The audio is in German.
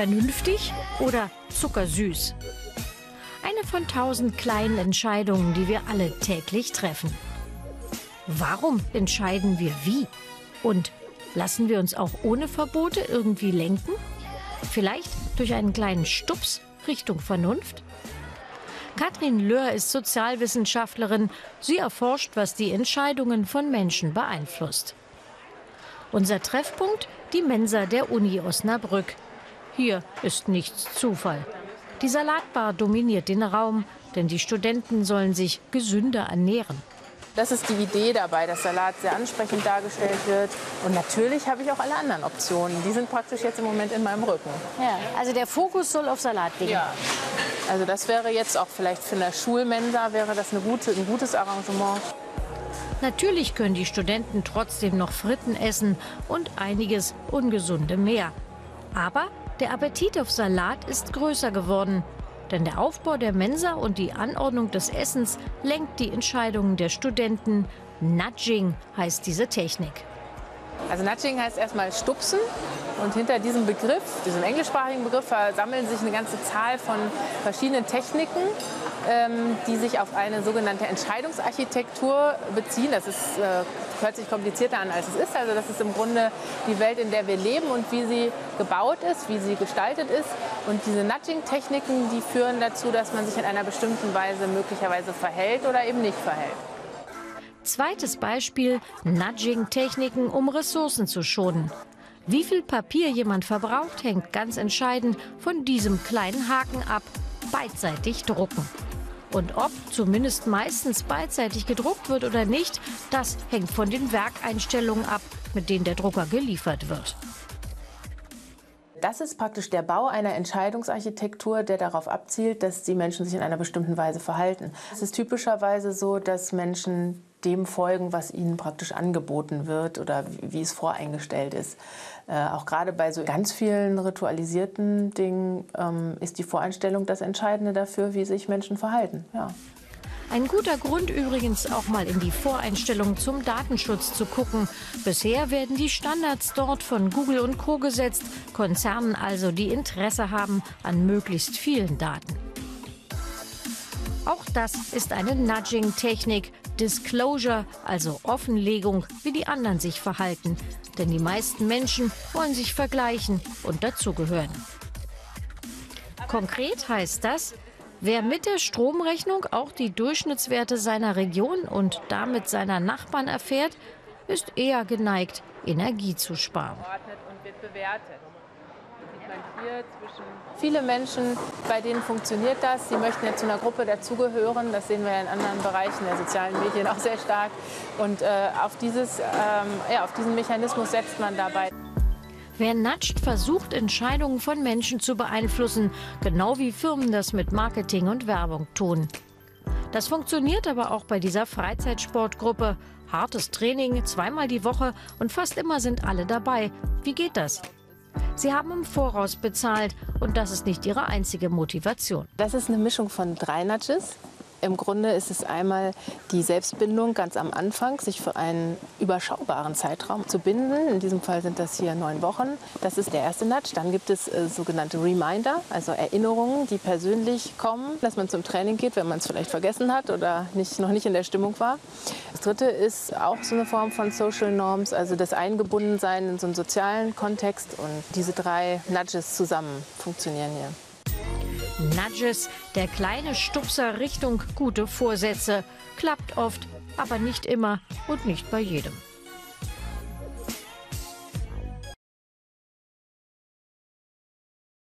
Vernünftig oder zuckersüß? Eine von tausend kleinen Entscheidungen, die wir alle täglich treffen. Warum entscheiden wir wie? Und lassen wir uns auch ohne Verbote irgendwie lenken? Vielleicht durch einen kleinen Stups Richtung Vernunft? Katrin Löhr ist Sozialwissenschaftlerin. Sie erforscht, was die Entscheidungen von Menschen beeinflusst. Unser Treffpunkt die Mensa der Uni Osnabrück. Hier ist nichts Zufall. Die Salatbar dominiert den Raum, denn die Studenten sollen sich gesünder ernähren. Das ist die Idee dabei, dass Salat sehr ansprechend dargestellt wird. Und natürlich habe ich auch alle anderen Optionen. Die sind praktisch jetzt im Moment in meinem Rücken. Ja, also der Fokus soll auf Salat liegen. Ja. Also das wäre jetzt auch vielleicht für eine Schulmensa wäre das eine gute, ein gutes Arrangement. Natürlich können die Studenten trotzdem noch Fritten essen und einiges Ungesunde mehr. Aber der Appetit auf Salat ist größer geworden. Denn der Aufbau der Mensa und die Anordnung des Essens lenkt die Entscheidungen der Studenten. Nudging heißt diese Technik. Also Nudging heißt erstmal stupsen und hinter diesem Begriff, diesem englischsprachigen Begriff, versammeln sich eine ganze Zahl von verschiedenen Techniken, die sich auf eine sogenannte Entscheidungsarchitektur beziehen. Das ist, äh, hört sich komplizierter an, als es ist. Also das ist im Grunde die Welt, in der wir leben und wie sie gebaut ist, wie sie gestaltet ist. Und diese Nudging-Techniken, die führen dazu, dass man sich in einer bestimmten Weise möglicherweise verhält oder eben nicht verhält. Zweites Beispiel, Nudging-Techniken, um Ressourcen zu schonen. Wie viel Papier jemand verbraucht, hängt ganz entscheidend von diesem kleinen Haken ab. Beidseitig drucken. Und ob zumindest meistens beidseitig gedruckt wird oder nicht, das hängt von den Werkeinstellungen ab, mit denen der Drucker geliefert wird. Das ist praktisch der Bau einer Entscheidungsarchitektur, der darauf abzielt, dass die Menschen sich in einer bestimmten Weise verhalten. Es ist typischerweise so, dass Menschen dem folgen, was ihnen praktisch angeboten wird oder wie es voreingestellt ist. Äh, auch gerade bei so ganz vielen ritualisierten Dingen ähm, ist die Voreinstellung das Entscheidende dafür, wie sich Menschen verhalten. Ja. Ein guter Grund übrigens auch mal in die Voreinstellungen zum Datenschutz zu gucken. Bisher werden die Standards dort von Google und Co gesetzt, Konzernen also, die Interesse haben an möglichst vielen Daten. Auch das ist eine Nudging-Technik, Disclosure, also Offenlegung, wie die anderen sich verhalten. Denn die meisten Menschen wollen sich vergleichen und dazugehören. Konkret heißt das, wer mit der Stromrechnung auch die Durchschnittswerte seiner Region und damit seiner Nachbarn erfährt, ist eher geneigt, Energie zu sparen viele Menschen, bei denen funktioniert das. Sie möchten ja zu einer Gruppe dazugehören. Das sehen wir ja in anderen Bereichen der sozialen Medien auch sehr stark. Und äh, auf, dieses, ähm, ja, auf diesen Mechanismus setzt man dabei. Wer natscht, versucht, Entscheidungen von Menschen zu beeinflussen, genau wie Firmen das mit Marketing und Werbung tun. Das funktioniert aber auch bei dieser Freizeitsportgruppe. Hartes Training, zweimal die Woche und fast immer sind alle dabei. Wie geht das? Sie haben im Voraus bezahlt und das ist nicht Ihre einzige Motivation. Das ist eine Mischung von drei Nudges. Im Grunde ist es einmal die Selbstbindung ganz am Anfang, sich für einen überschaubaren Zeitraum zu binden. In diesem Fall sind das hier neun Wochen. Das ist der erste Nudge. Dann gibt es äh, sogenannte Reminder, also Erinnerungen, die persönlich kommen, dass man zum Training geht, wenn man es vielleicht vergessen hat oder nicht, noch nicht in der Stimmung war. Das dritte ist auch so eine Form von Social Norms, also das Eingebundensein in so einen sozialen Kontext. Und diese drei Nudges zusammen funktionieren hier. Nudges, der kleine Stupser Richtung gute Vorsätze. Klappt oft, aber nicht immer und nicht bei jedem.